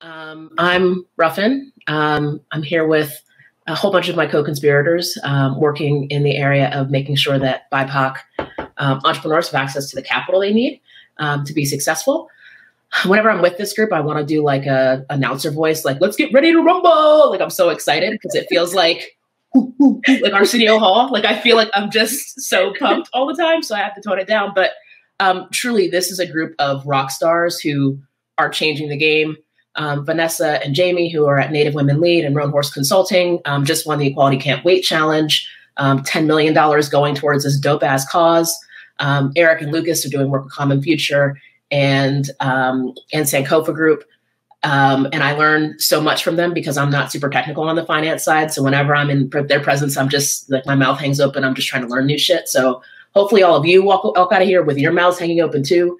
Um, I'm Ruffin. Um, I'm here with a whole bunch of my co-conspirators um, working in the area of making sure that BIPOC um, entrepreneurs have access to the capital they need um, to be successful. Whenever I'm with this group, I want to do like a announcer voice, like "Let's get ready to rumble!" Like I'm so excited because it feels like like Arsenio Hall. Like I feel like I'm just so pumped all the time, so I have to tone it down. But um, truly, this is a group of rock stars who are changing the game um, Vanessa and Jaime, who are at Native Women Lead and Roanhorse Consulting, um, just won the Equality Can't Wait Challenge. Um, $10 million going towards this dope ass cause. Um, Eric and Lucas are doing work with Common Future and um, and Sankofa Group. Um, and I learn so much from them because I'm not super technical on the finance side. So whenever I'm in their presence, I'm just like my mouth hangs open. I'm just trying to learn new shit. So hopefully all of you walk, walk out of here with your mouths hanging open too.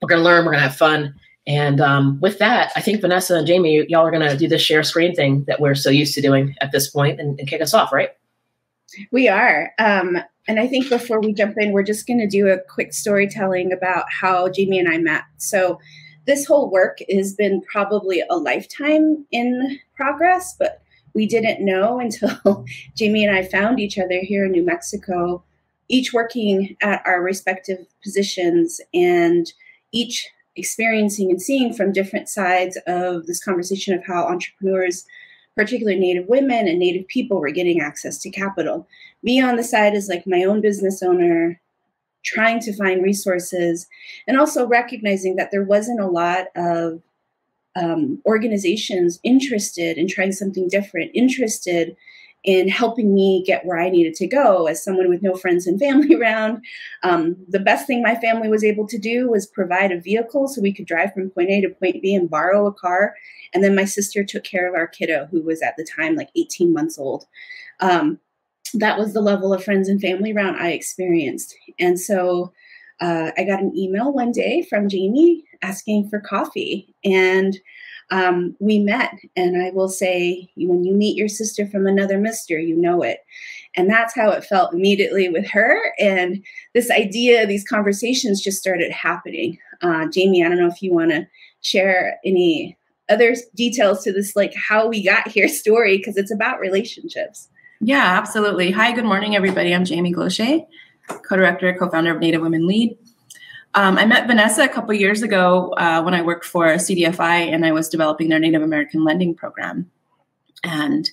We're gonna learn. We're gonna have fun and um, with that, I think Vanessa and Jaime, y'all are going to do this share screen thing that we're so used to doing at this point and, and kick us off, right? We are. Um, and I think before we jump in, we're just going to do a quick storytelling about how Jaime and I met. So, this whole work has been probably a lifetime in progress, but we didn't know until Jaime and I found each other here in New Mexico, each working at our respective positions and each experiencing and seeing from different sides of this conversation of how entrepreneurs, particularly Native women and Native people, were getting access to capital. Me on the side is like my own business owner, trying to find resources, and also recognizing that there wasn't a lot of um, organizations interested in trying something different, interested in helping me get where I needed to go as someone with no friends and family around. Um, the best thing my family was able to do was provide a vehicle so we could drive from point A to point B and borrow a car. And then my sister took care of our kiddo, who was at the time like 18 months old. Um, that was the level of friends and family around I experienced. And so uh, I got an email one day from Jaime asking for coffee. And um, we met. And I will say, when you meet your sister from another mister, you know it. And that's how it felt immediately with her. And this idea, these conversations just started happening. Uh, Jaime, I don't know if you want to share any other details to this, like how we got here story, because it's about relationships. Yeah, absolutely. Hi, good morning, everybody. I'm Jaime Gloshay, co director, co founder of Native Women Lead. Um, I met Vanessa a couple years ago uh, when I worked for CDFI and I was developing their Native American lending program. And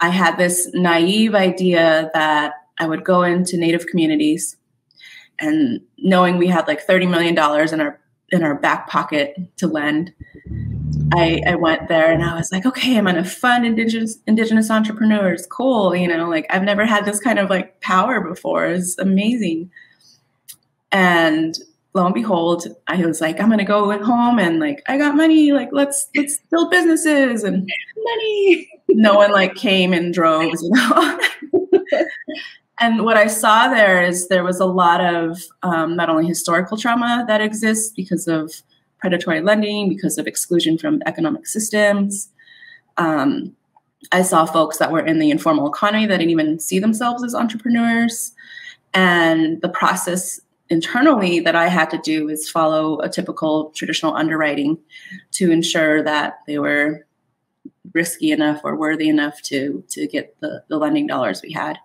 I had this naive idea that I would go into Native communities and knowing we had like $30 million in our in our back pocket to lend, I, I went there and I was like, okay, I'm gonna fund indigenous indigenous entrepreneurs. Cool, you know, like I've never had this kind of like power before. It's amazing. And lo and behold, I was like, I'm gonna go at home and like I got money, like let's let's build businesses and money. No one like came in droves, you know. and what I saw there is there was a lot of um, not only historical trauma that exists because of predatory lending, because of exclusion from economic systems. Um, I saw folks that were in the informal economy that didn't even see themselves as entrepreneurs. And the process internally that I had to do is follow a typical traditional underwriting to ensure that they were risky enough or worthy enough to to get the, the lending dollars we had.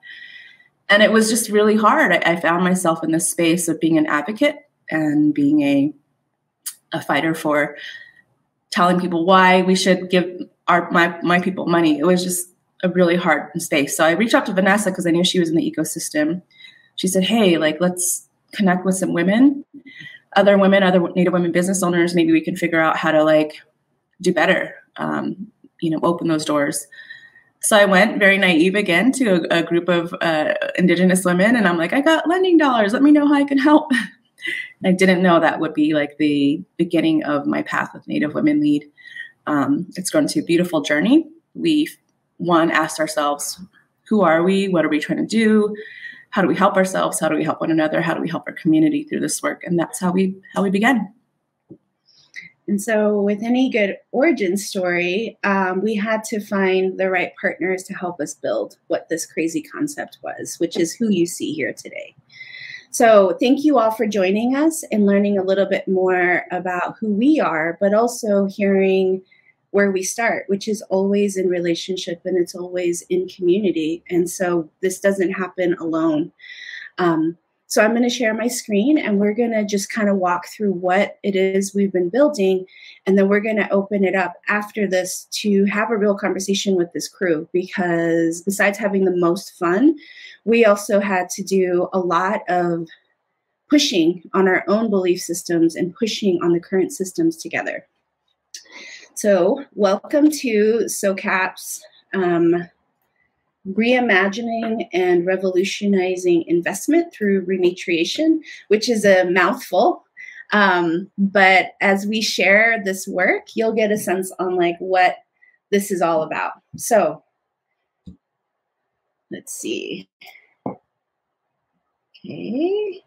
And it was just really hard. I, I found myself in this space of being an advocate and being a a fighter for telling people why we should give our my my people money. It was just a really hard space. So I reached out to Vanessa because I knew she was in the ecosystem. She said, "Hey, like let's connect with some women, other women, other Native women business owners. Maybe we can figure out how to like do better, um, you know, open those doors. So I went very naive again to a, a group of uh, Indigenous women, and I'm like, I got lending dollars. Let me know how I can help. I didn't know that would be like the beginning of my path with Native Women Lead. Um, it's grown to be a beautiful journey. We one asked ourselves, who are we? What are we trying to do? How do we help ourselves? How do we help one another? How do we help our community through this work? And that's how we how we began and so with any good origin story um, we had to find the right partners to help us build what this crazy concept was which is who you see here today. So thank you all for joining us and learning a little bit more about who we are but also hearing where we start, which is always in relationship and it's always in community. And so this doesn't happen alone. Um, so I'm going to share my screen and we're going to just kind of walk through what it is we've been building. And then we're going to open it up after this to have a real conversation with this crew because besides having the most fun, we also had to do a lot of pushing on our own belief systems and pushing on the current systems together. So, welcome to SOCAP's um, reimagining and revolutionizing investment through rematriation, which is a mouthful. Um, but as we share this work, you'll get a sense on like what this is all about. So let's see. Okay.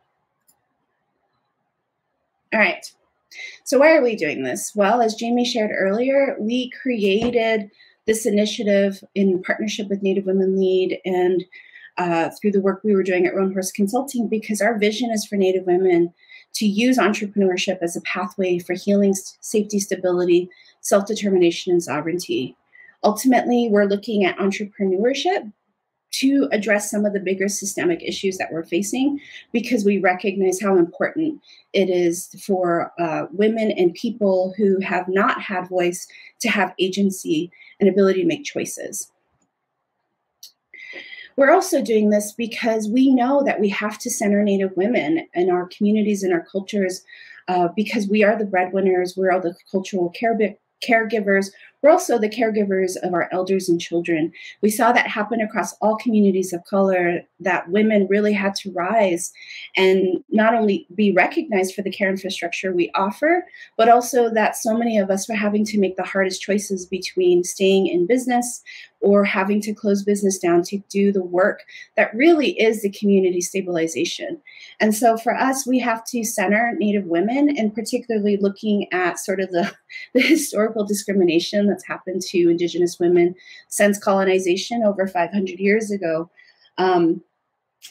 All right. So why are we doing this? Well, as Jaime shared earlier, we created this initiative in partnership with Native Women Lead and uh, through the work we were doing at Roanhorse Consulting because our vision is for Native women to use entrepreneurship as a pathway for healing, safety, stability, self determination, and sovereignty. Ultimately, we're looking at entrepreneurship to address some of the bigger systemic issues that we're facing because we recognize how important it is for uh, women and people who have not had voice to have agency and ability to make choices. We're also doing this because we know that we have to center Native women in our communities and our cultures uh, because we are the breadwinners, we're all the cultural caregivers, we're also the caregivers of our elders and children. We saw that happen across all communities of color, that women really had to rise and not only be recognized for the care infrastructure we offer, but also that so many of us were having to make the hardest choices between staying in business or having to close business down to do the work that really is the community stabilization. And so for us, we have to center Native women and particularly looking at sort of the, the historical discrimination that's happened to Indigenous women since colonization over 500 years ago. Um,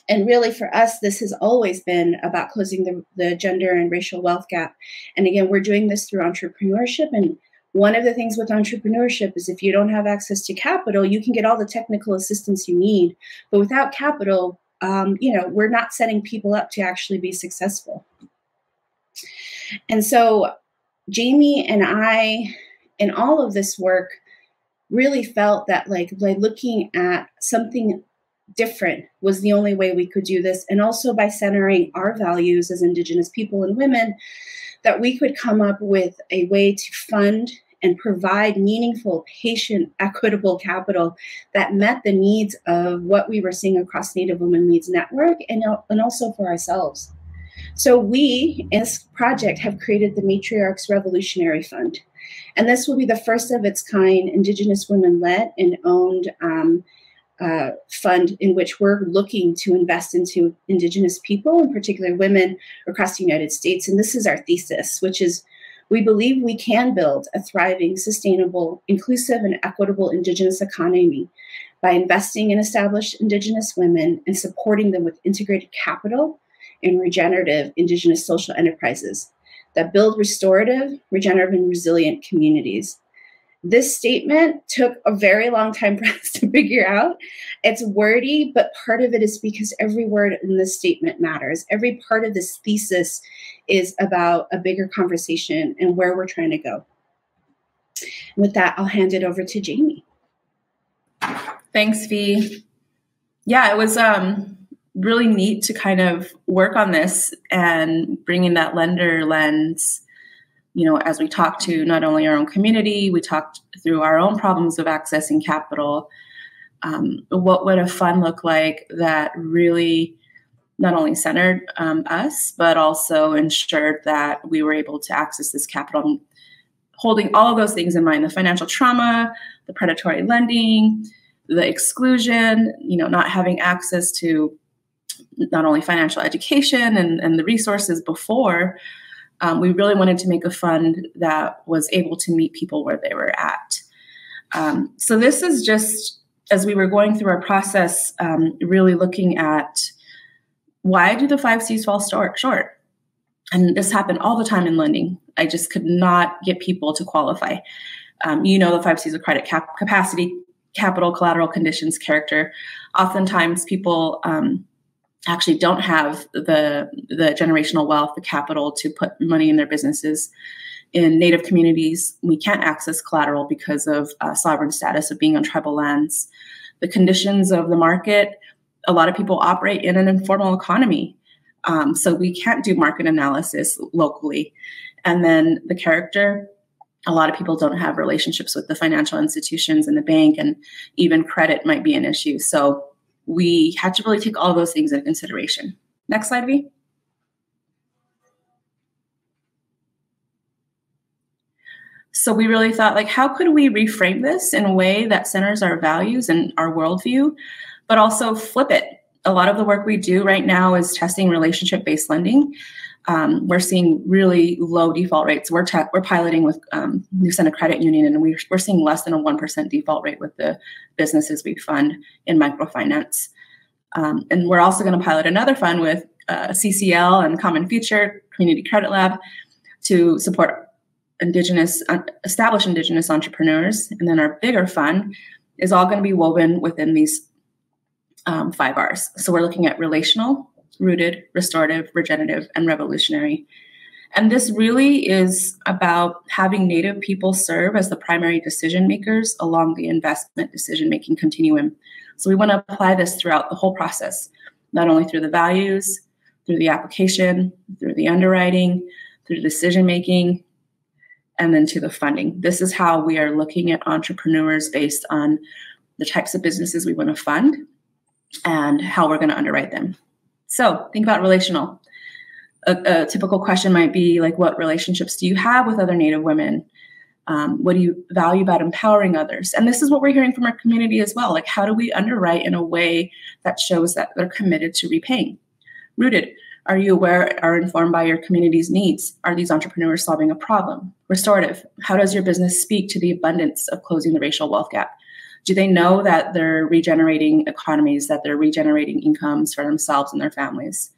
and really, for us, this has always been about closing the, the gender and racial wealth gap. And again, we're doing this through entrepreneurship. And one of the things with entrepreneurship is if you don't have access to capital, you can get all the technical assistance you need. But without capital, um, you know, we're not setting people up to actually be successful. And so, Jaime and I in all of this work really felt that like by looking at something different was the only way we could do this. And also by centering our values as indigenous people and women that we could come up with a way to fund and provide meaningful patient equitable capital that met the needs of what we were seeing across native women needs network and, and also for ourselves. So we in this project have created the matriarchs revolutionary fund and this will be the first of its kind Indigenous women led and owned um, uh, fund in which we're looking to invest into Indigenous people, in particular women across the United States. And this is our thesis, which is we believe we can build a thriving, sustainable, inclusive, and equitable Indigenous economy by investing in established Indigenous women and supporting them with integrated capital and regenerative Indigenous social enterprises that build restorative, regenerative, and resilient communities. This statement took a very long time for us to figure out. It's wordy, but part of it is because every word in this statement matters. Every part of this thesis is about a bigger conversation and where we're trying to go. With that, I'll hand it over to Jaime. Thanks, V. Yeah, it was um really neat to kind of work on this and bring in that lender lens you know as we talk to not only our own community we talked through our own problems of accessing capital. Um, what would a fund look like that really not only centered um, us but also ensured that we were able to access this capital? Holding all of those things in mind the financial trauma the predatory lending the exclusion you know not having access to not only financial education and, and the resources before, um, we really wanted to make a fund that was able to meet people where they were at. Um, so this is just as we were going through our process, um, really looking at why do the five C's fall short? And this happened all the time in lending. I just could not get people to qualify. Um, you know the five C's of credit cap- capacity, capital, collateral, conditions, character. Oftentimes, people um, actually don't have the the generational wealth, the capital to put money in their businesses. In Native communities, we can't access collateral because of uh, sovereign status of being on tribal lands. The conditions of the market, a lot of people operate in an informal economy. Um, so we can't do market analysis locally. And then the character, a lot of people don't have relationships with the financial institutions and the bank, and even credit might be an issue. So we had to really take all those things into consideration. Next slide, V. So we really thought, like, how could we reframe this in a way that centers our values and our worldview, but also flip it? A lot of the work we do right now is testing relationship-based lending. Um, we're seeing really low default rates. We're we're piloting with um, Nusenda Credit Union, and we're, we're seeing less than a one percent default rate with the businesses we fund in microfinance. Um, and we're also going to pilot another fund with uh, CCL and Common Future Community Credit Lab to support indigenous uh, established indigenous entrepreneurs. And then our bigger fund is all going to be woven within these um, five R's. So we're looking at relational, rooted, restorative, regenerative, and revolutionary. And this really is about having Native people serve as the primary decision makers along the investment decision making continuum. So we want to apply this throughout the whole process, not only through the values, through the application, through the underwriting, through decision making, and then to the funding. This is how we are looking at entrepreneurs based on the types of businesses we want to fund and how we're going to underwrite them. So think about relational. A, a, typical question might be like, what relationships do you have with other Native women? Um, what do you value about empowering others? And this is what we're hearing from our community as well. Like, how do we underwrite in a way that shows that they're committed to repaying? Rooted. Are you aware are informed by your community's needs? Are these entrepreneurs solving a problem? Restorative. How does your business speak to the abundance of closing the racial wealth gap? Do they know that they're regenerating economies, that they're regenerating incomes for themselves and their families?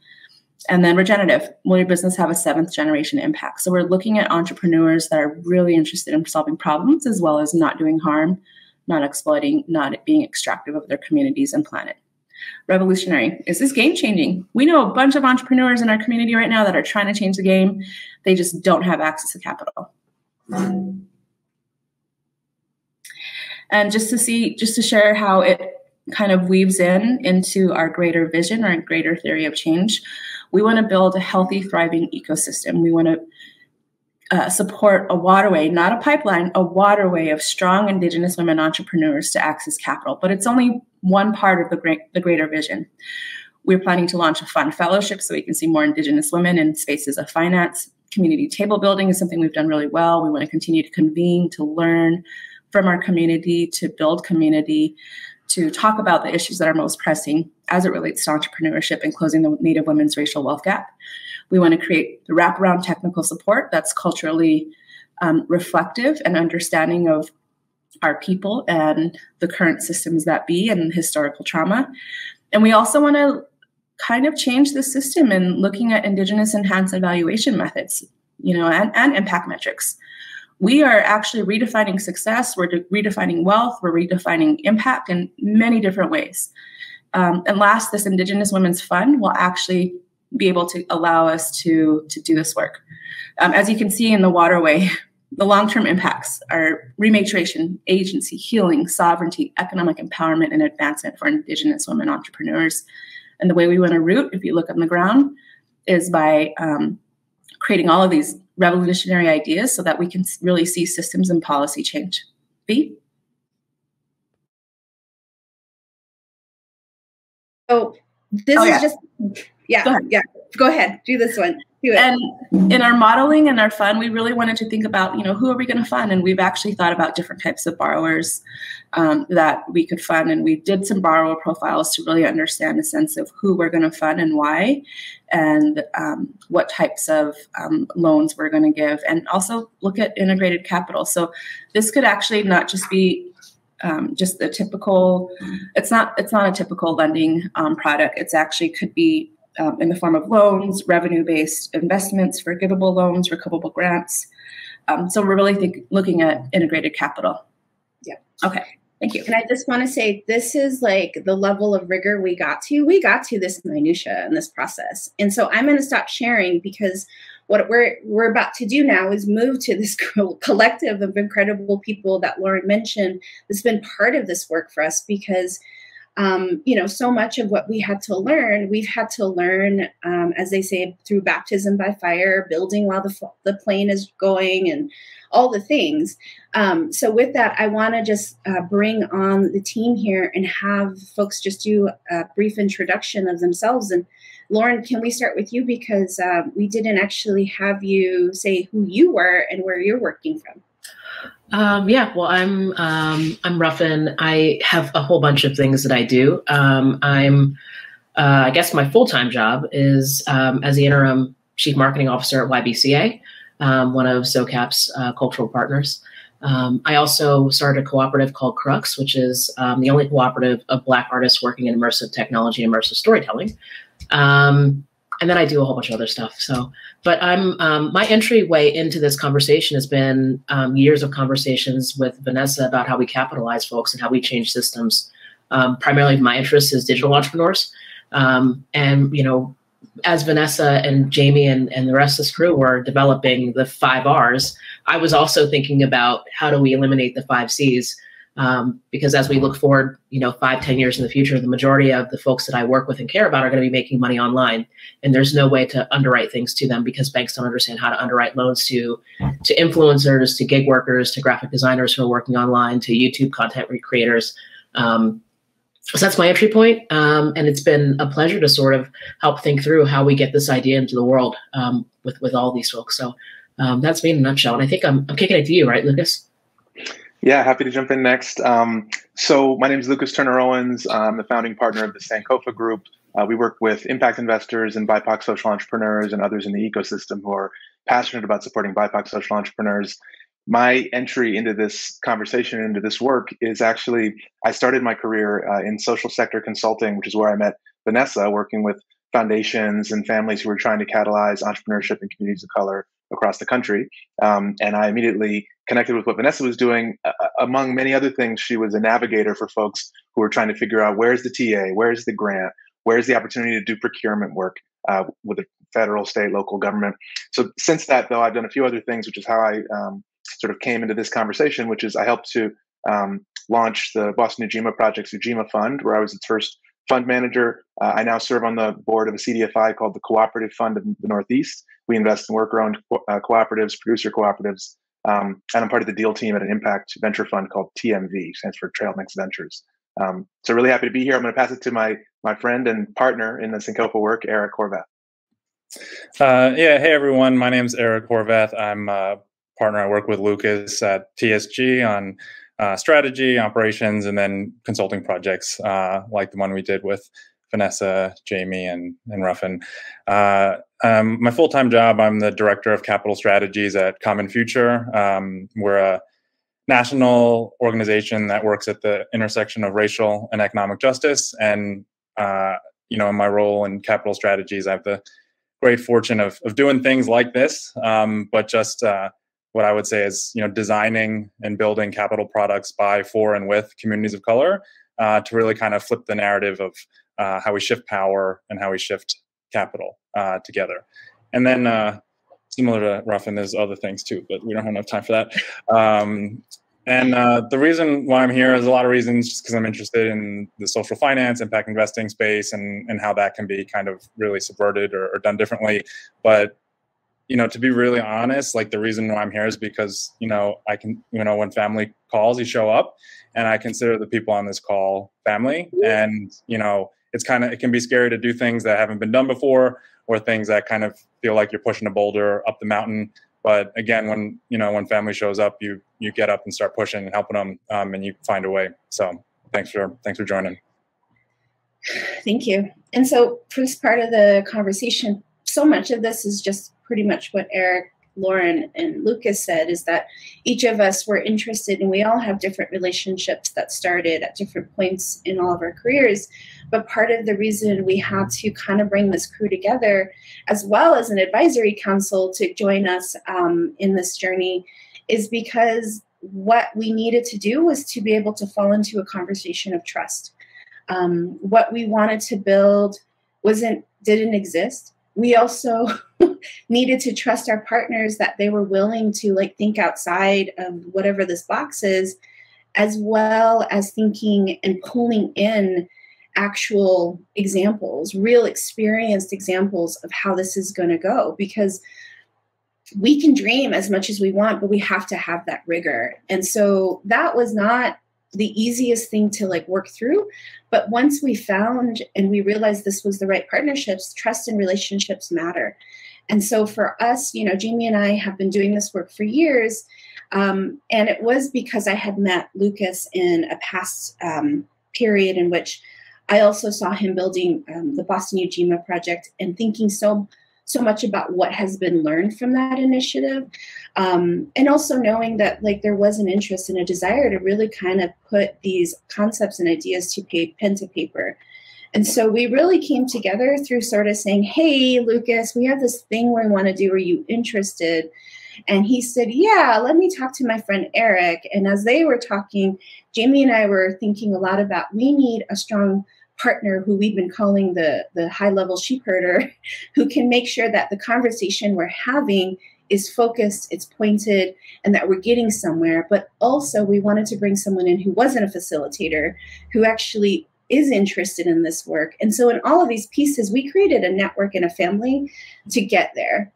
And then regenerative. Will your business have a seventh generation impact? So we're looking at entrepreneurs that are really interested in solving problems as well as not doing harm, not exploiting, not being extractive of their communities and planet. Revolutionary. Is this game changing? We know a bunch of entrepreneurs in our community right now that are trying to change the game. They just don't have access to capital. And just to see, just to share how it kind of weaves in into our greater vision or greater theory of change, we want to build a healthy, thriving ecosystem. We want to uh, support a waterway, not a pipeline, a waterway of strong Indigenous women entrepreneurs to access capital. But it's only one part of the, great, the greater vision. We're planning to launch a fund fellowship so we can see more Indigenous women in spaces of finance. Community table building is something we've done really well. We want to continue to convene, to learn from our community, to build community, to talk about the issues that are most pressing as it relates to entrepreneurship and closing the Native women's racial wealth gap. We want to create the wraparound technical support that's culturally um, reflective and understanding of our people and the current systems that be and historical trauma. And we also want to kind of change the system in looking at Indigenous enhanced evaluation methods, you know, and, and impact metrics we are actually redefining success, we're de- redefining wealth, we're redefining impact in many different ways. Um, and last, this Indigenous Women's Fund will actually be able to allow us to, to do this work. Um, as you can see in the waterway, the long term impacts are rematriation, agency, healing, sovereignty, economic empowerment, and advancement for Indigenous women entrepreneurs. And the way we want to root, if you look on the ground, is by um, creating all of these revolutionary ideas so that we can really see systems and policy change. B? So this oh, yeah. is just, yeah, yeah. Go ahead, do this one. And in our modeling and our fund, we really wanted to think about, you know, who are we going to fund? And we've actually thought about different types of borrowers um, that we could fund. And we did some borrower profiles to really understand a sense of who we're going to fund and why, and um, what types of um, loans we're going to give, and also look at integrated capital. So this could actually not just be um, just the typical it's not it's not a typical lending um, product it's actually could be um, in the form of loans, revenue based investments, forgivable loans, recoverable grants. Um, so we're really think, looking at integrated capital. Yeah. Okay. Thank you. And I just want to say this is like the level of rigor we got to. We got to this minutia in this process. And so I'm going to stop sharing because what we're we're about to do now is move to this collective of incredible people that Lauren mentioned that's been part of this work for us because um, you know, so much of what we had to learn, we've had to learn, um, as they say, through baptism by fire, building while the, the plane is going, and all the things. Um, so, with that, I want to just uh, bring on the team here and have folks just do a brief introduction of themselves. And Lauren, can we start with you because uh, we didn't actually have you say who you were and where you're working from. Um, yeah, well, I'm um, I'm Ruffin. I have a whole bunch of things that I do. Um, I'm, uh, I guess, my full time job is um, as the interim chief marketing officer at YBCA, um, one of SOCAP's uh, cultural partners. Um, I also started a cooperative called Crux, which is the only cooperative of Black artists working in immersive technology, immersive storytelling. Um, and then I do a whole bunch of other stuff. So, but I'm um, my entryway into this conversation has been um, years of conversations with Vanessa about how we capitalize folks and how we change systems. Um, primarily, my interest is digital entrepreneurs, um, and you know, as Vanessa and Jaime and, and the rest of this crew were developing the five R's, I was also thinking about how do we eliminate the five C's um, because as we look forward, you know, five, ten years in the future, the majority of the folks that I work with and care about are going to be making money online, and there's no way to underwrite things to them because banks don't understand how to underwrite loans to to influencers, to gig workers, to graphic designers who are working online, to YouTube content creators. Um, so that's my entry point, um, and it's been a pleasure to sort of help think through how we get this idea into the world um, with with all these folks. So um, that's me in a nutshell, and I think I'm, I'm kicking it to you, right, Lucas? Yeah, happy to jump in next. Um, so my name is Lucas Turner Owens. I'm the founding partner of the Sankofa Group. Uh, we work with impact investors and BIPOC social entrepreneurs and others in the ecosystem who are passionate about supporting BIPOC social entrepreneurs. My entry into this conversation, into this work, is actually I started my career uh, in social sector consulting, which is where I met Vanessa, working with foundations and families who were trying to catalyze entrepreneurship in communities of color across the country. Um, and I immediately connected with what Vanessa was doing. Uh, among many other things, she was a navigator for folks who were trying to figure out where's the TA, where's the grant, where's the opportunity to do procurement work uh, with the federal, state, local government. So since that, though, I've done a few other things, which is how I um, sort of came into this conversation, which is I helped to um, launch the Boston Ujima Project's Ujima Fund, where I was its first fund manager. Uh, I now serve on the board of a CDFI called the Cooperative Fund of the Northeast. We invest in worker-owned co- uh, cooperatives, producer cooperatives, um, and I'm part of the deal team at an impact venture fund called TMV, stands for Trail Mix Ventures. Um, so really happy to be here. I'm going to pass it to my my friend and partner in the Sankofa work, Eric Horvath. Uh, yeah, hey everyone. My name is Eric Horvath. I'm a partner. I work with Lucas at TSG on uh, strategy, operations, and then consulting projects uh, like the one we did with Vanessa, Jaime, and and Ruffin. Uh, um, my full time job, I'm the director of capital strategies at Common Future. Um, we're a national organization that works at the intersection of racial and economic justice. And uh, you know, in my role in capital strategies, I have the great fortune of of doing things like this, um, but just uh, what I would say is, you know, designing and building capital products by, for, and with communities of color uh, to really kind of flip the narrative of uh, how we shift power and how we shift capital uh, together. And then, uh, similar to Ruffin, there's other things too, but we don't have enough time for that. Um, and uh, the reason why I'm here is a lot of reasons, just because I'm interested in the social finance, impact investing space, and and how that can be kind of really subverted or, or done differently. But you know, to be really honest, like the reason why I'm here is because, you know, I can, you know, when family calls, you show up and I consider the people on this call family. And, you know, it's kind of, it can be scary to do things that haven't been done before or things that kind of feel like you're pushing a boulder up the mountain. But again, when, you know, when family shows up, you, you get up and start pushing and helping them um, and you find a way. So thanks for, thanks for joining. Thank you. And so this part of the conversation, so much of this is just pretty much what Eric Lauren and Lucas said is that each of us were interested and we all have different relationships that started at different points in all of our careers. But part of the reason we had to kind of bring this crew together, as well as an advisory council to join us um, in this journey, is because what we needed to do was to be able to fall into a conversation of trust. Um, what we wanted to build wasn't didn't exist we also needed to trust our partners that they were willing to like think outside of whatever this box is as well as thinking and pulling in actual examples real experienced examples of how this is going to go. Because we can dream as much as we want but we have to have that rigor. And so that was not the easiest thing to like work through. But once we found and we realized this was the right partnerships trust and relationships matter. And so for us you know jaime and i have been doing this work for years um, and it was because i had met lucas in a past um, period in which i also saw him building um, the boston ujima project and thinking so so much about what has been learned from that initiative. Um, and also knowing that like there was an interest and a desire to really kind of put these concepts and ideas to pay, pen to paper. And so we really came together through sort of saying hey lucas we have this thing we want to do. Are you interested? And he said yeah let me talk to my friend eric. And as they were talking jaime and i were thinking a lot about we need a strong partner who we've been calling the the high level sheep herder who can make sure that the conversation we're having is focused it's pointed and that we're getting somewhere. But also we wanted to bring someone in who wasn't a facilitator who actually is interested in this work. And so in all of these pieces we created a network and a family to get there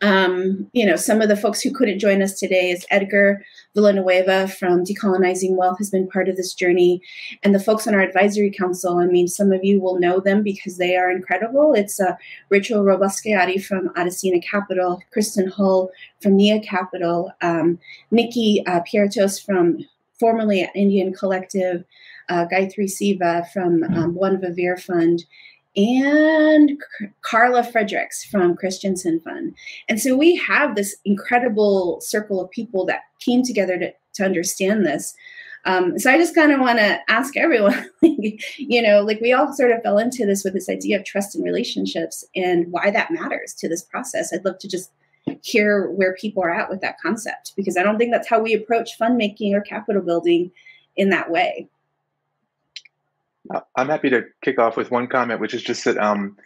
um, you know, some of the folks who couldn't join us today is Edgar Villanueva from Decolonizing Wealth has been part of this journey. And the folks on our advisory council, I mean, some of you will know them because they are incredible. It's uh, Rachel Robasciotti from Adasina Capital, Kristen Hull from Nia Capital, um, Nikki uh, Pieratos from formerly NDN Collective, uh, Gayatri Siva from um, One Vivere Fund, and Carla Fredericks from Christensen Fund. And so we have this incredible circle of people that came together to, to understand this. Um, so I just kind of want to ask everyone, you know, like we all sort of fell into this with this idea of trust and relationships and why that matters to this process. I'd love to just hear where people are at with that concept because I don't think that's how we approach fund making or capital building in that way. I'm happy to kick off with one comment, which is just that um,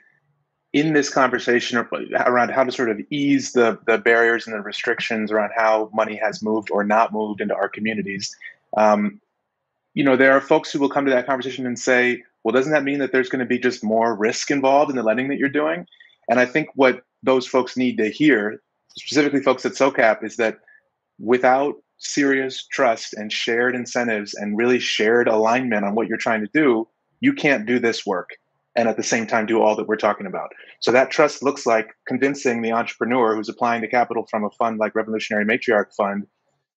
in this conversation around how to sort of ease the, the barriers and the restrictions around how money has moved or not moved into our communities, um, you know, there are folks who will come to that conversation and say, well, doesn't that mean that there's going to be just more risk involved in the lending that you're doing? And I think what those folks need to hear, specifically folks at SOCAP, is that without serious trust and shared incentives and really shared alignment on what you're trying to do, you can't do this work and at the same time do all that we're talking about. So that trust looks like convincing the entrepreneur who's applying to capital from a fund like Revolutionary Matriarch Fund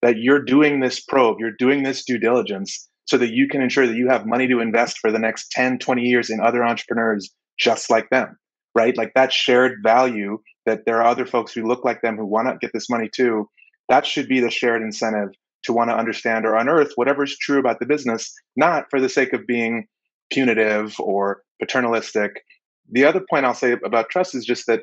that you're doing this probe, you're doing this due diligence so that you can ensure that you have money to invest for the next 10, 20 years in other entrepreneurs just like them, right? Like that shared value that there are other folks who look like them who want to get this money too that should be the shared incentive to want to understand or unearth whatever is true about the business, not for the sake of being punitive or paternalistic. The other point I'll say about trust is just that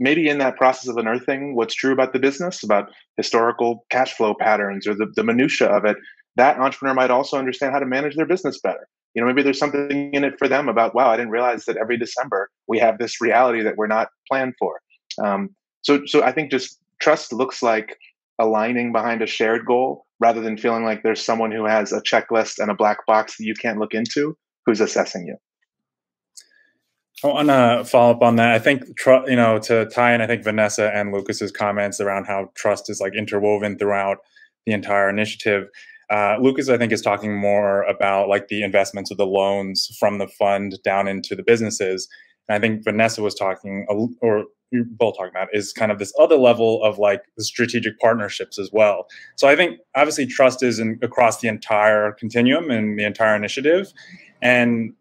maybe in that process of unearthing what's true about the business, about historical cash flow patterns or the, the minutia of it, that entrepreneur might also understand how to manage their business better. You know, maybe there's something in it for them about, wow, I didn't realize that every December we have this reality that we're not planned for. Um, so, so I think just trust looks like aligning behind a shared goal rather than feeling like there's someone who has a checklist and a black box that you can't look into who's assessing you. I want to follow up on that. I think, you know, to tie in, I think Vanessa and Lucas's comments around how trust is like interwoven throughout the entire initiative. Uh, Lucas, I think, is talking more about like the investments of the loans from the fund down into the businesses. And I think Vanessa was talking, or you're both talking about is kind of this other level of like the strategic partnerships as well. So I think obviously trust is in, across the entire continuum and the entire initiative. And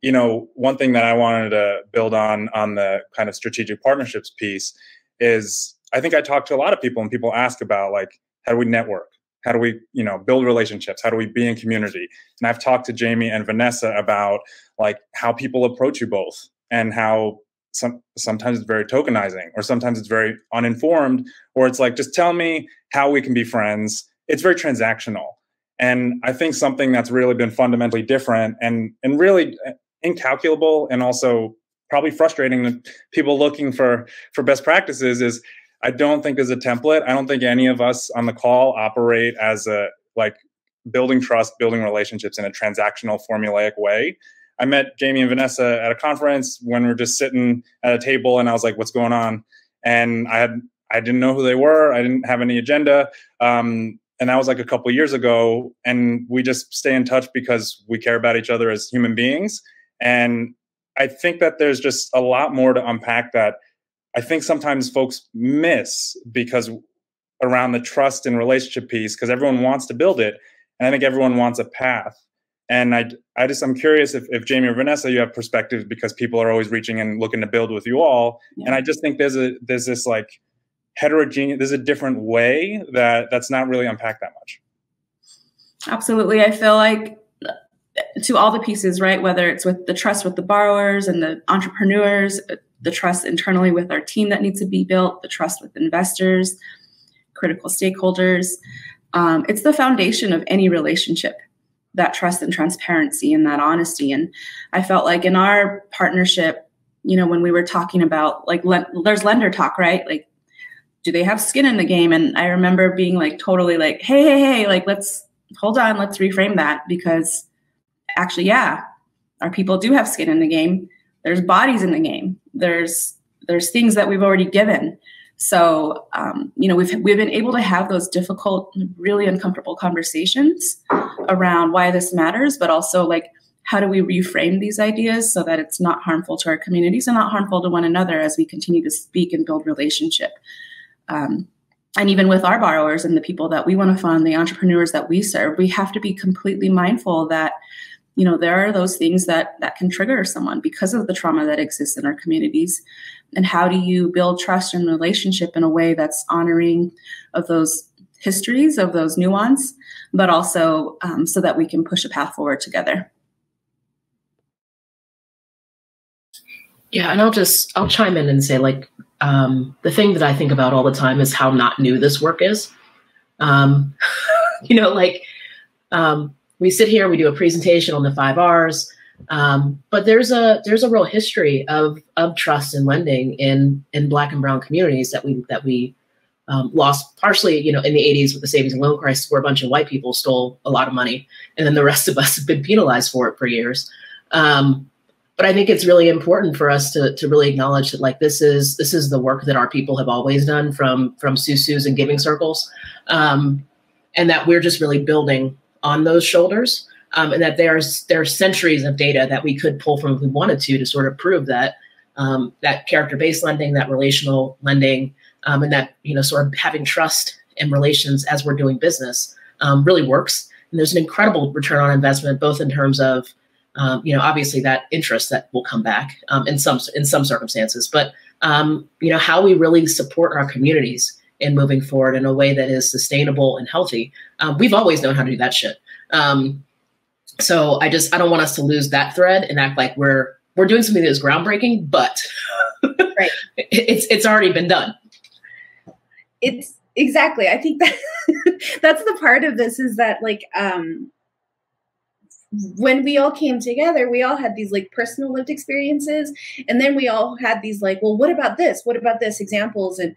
you know, one thing that I wanted to build on on the kind of strategic partnerships piece is I think I talk to a lot of people and people ask about like, how do we network? How do we, you know, build relationships? How do we be in community? And I've talked to Jaime and Vanessa about like how people approach you both and how some sometimes it's very tokenizing or sometimes it's very uninformed or it's like just tell me how we can be friends. It's very transactional. And I think something that's really been fundamentally different and and really uh, incalculable and also probably frustrating to people looking for for best practices is I don't think there's a template. I don't think any of us on the call operate as a like building trust, building relationships in a transactional formulaic way. I met Jaime and Vanessa at a conference when we are just sitting at a table and I was like, what's going on? And I had I didn't know who they were. I didn't have any agenda. Um, and that was like a couple years ago. And we just stay in touch because we care about each other as human beings. And I think that there's just a lot more to unpack that I think sometimes folks miss because around the trust and relationship piece, because everyone wants to build it. And I think everyone wants a path. And I, I just, I'm curious if, if Jaime or Vanessa, you have perspectives because people are always reaching and looking to build with you all. Yeah. And I just think there's a, there's this like heterogeneous, there's a different way that that's not really unpacked that much. Absolutely. I feel like to all the pieces, right? Whether it's with the trust with the borrowers and the entrepreneurs, the trust internally with our team that needs to be built, the trust with investors, critical stakeholders. Um, it's the foundation of any relationship that trust and transparency and that honesty. And I felt like in our partnership, you know, when we were talking about like, le- there's lender talk, right? Like, do they have skin in the game? And I remember being like, totally like, hey, hey, hey, like, let's hold on, let's reframe that because actually, yeah, our people do have skin in the game. There's bodies in the game. There's there's things that we've already given. So um, you know we've we've been able to have those difficult, really uncomfortable conversations around why this matters, but also like how do we reframe these ideas so that it's not harmful to our communities and not harmful to one another as we continue to speak and build relationship. Um, and even with our borrowers and the people that we want to fund, the entrepreneurs that we serve, we have to be completely mindful that you know there are those things that that can trigger someone because of the trauma that exists in our communities. And how do you build trust and relationship in a way that's honoring of those histories of those nuance but also um, so that we can push a path forward together? Yeah and i'll just i'll chime in and say like um, the thing that i think about all the time is how not new this work is. Um, you know like um, we sit here, we do a presentation on the five R's, um, but there's a there's a real history of of trust and lending in in Black and Brown communities that we that we um, lost partially, you know, in the 80s with the savings and loan crisis, where a bunch of white people stole a lot of money, and then the rest of us have been penalized for it for years. Um, but I think it's really important for us to to really acknowledge that like this is this is the work that our people have always done from from Susus and giving circles, um, and that we're just really building on those shoulders. Um, and that there's there are centuries of data that we could pull from if we wanted to to sort of prove that um, that character-based lending, that relational lending, um, and that you know sort of having trust and relations as we're doing business um, really works. And there's an incredible return on investment, both in terms of um, you know obviously that interest that will come back um, in some in some circumstances, but you know how we really support our communities in moving forward in a way that is sustainable and healthy. Um, we've always known how to do that shit. Um, so I just I don't want us to lose that thread and act like we're we're doing something that is groundbreaking, but right. it's it's already been done. It's exactly. I think that that's the part of this is that like um when we all came together, we all had these like personal lived experiences, and then we all had these like, well, what about this? What about this? Examples and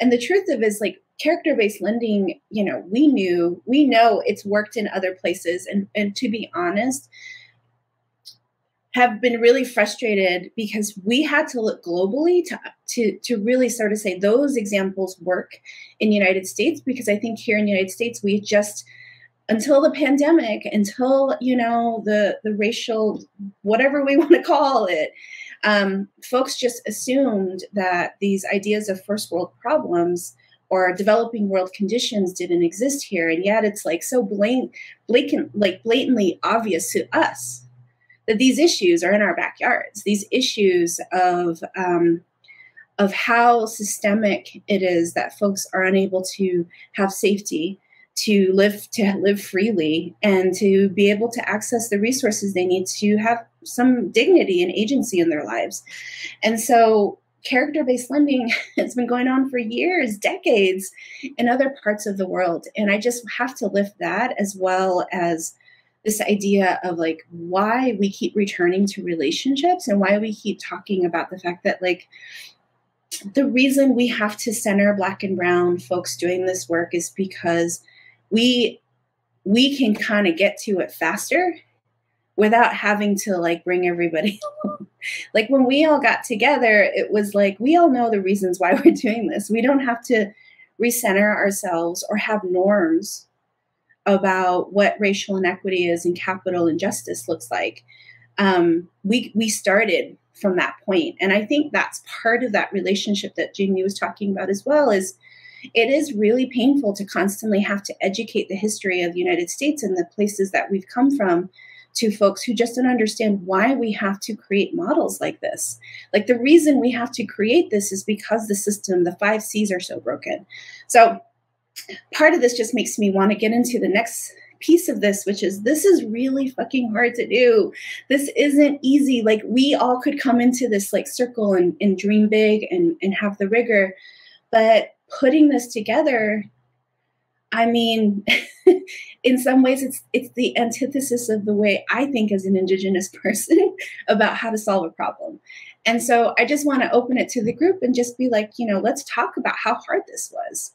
and the truth of is like character based lending, you know, we knew, we know it's worked in other places. And, and to be honest, have been really frustrated because we had to look globally to, to, to really start to say those examples work in the United States because I think here in the United States we just until the pandemic until you know the the racial whatever we want to call it um, folks just assumed that these ideas of first world problems or developing world conditions didn't exist here and yet it's like so blatant, blatant like blatantly obvious to us that these issues are in our backyards. These issues of um, of how systemic it is that folks are unable to have safety to live to live freely and to be able to access the resources they need to have some dignity and agency in their lives. And so character based lending has been going on for years decades in other parts of the world. And i just have to lift that as well as this idea of like why we keep returning to relationships and why we keep talking about the fact that like the reason we have to center black and brown folks doing this work is because we we can kind of get to it faster without having to like bring everybody like when we all got together it was like we all know the reasons why we're doing this. We don't have to recenter ourselves or have norms about what racial inequity is and capital injustice looks like. Um, we we started from that point and i think that's part of that relationship that jaime was talking about as well is it is really painful to constantly have to educate the history of the United States and the places that we've come from to folks who just don't understand why we have to create models like this. Like the reason we have to create this is because the system, the five C's are so broken. So part of this just makes me want to get into the next piece of this, which is this is really fucking hard to do. This isn't easy. Like we all could come into this like circle and, and dream big and, and have the rigor. But putting this together, I mean, in some ways it's it's the antithesis of the way I think as an indigenous person about how to solve a problem. And so I just want to open it to the group and just be like, you know, let's talk about how hard this was.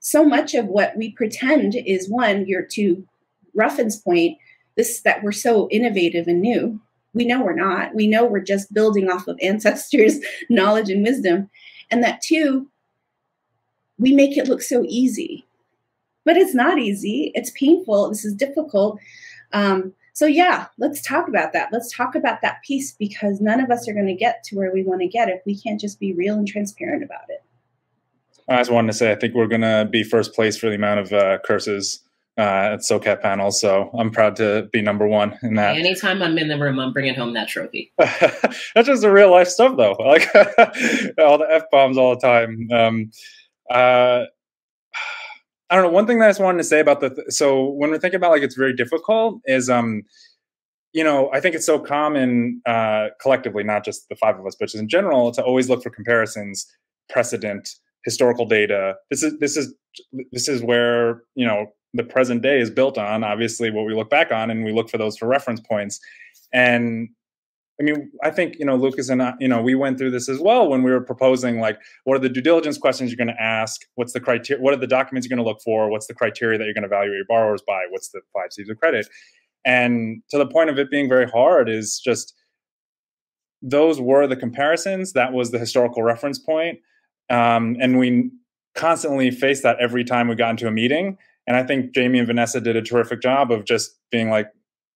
So much of what we pretend is one, you're to Ruffin's point, this that we're so innovative and new. We know we're not. We know we're just building off of ancestors' knowledge and wisdom. And that two, we make it look so easy but it's not easy it's painful this is difficult um, so yeah let's talk about that let's talk about that piece because none of us are going to get to where we want to get if we can't just be real and transparent about it i just wanted to say i think we're going to be first place for the amount of uh, curses uh, at SOCAP panels. So I'm proud to be number one in that. Anytime I'm in the room, I'm bringing home that trophy. That's just the real life stuff, though. Like all the f bombs all the time. Um, uh, I don't know. One thing that I just wanted to say about the th- so when we're thinking about like it's very difficult is um, you know, I think it's so common uh, collectively, not just the five of us, but just in general, to always look for comparisons, precedent, historical data. This is this is this is where you know the present day is built on. Obviously, what we look back on, and we look for those for reference points. And I mean, I think you know Lucas and I, you know we went through this as well when we were proposing like what are the due diligence questions you're going to ask, what's the criteria, what are the documents you're going to look for, what's the criteria that you're going to evaluate your borrowers by, what's the five C's of credit, and to the point of it being very hard is just those were the comparisons. That was the historical reference point, um, and we constantly faced that every time we got into a meeting. And I think Jaime and Vanessa did a terrific job of just being like,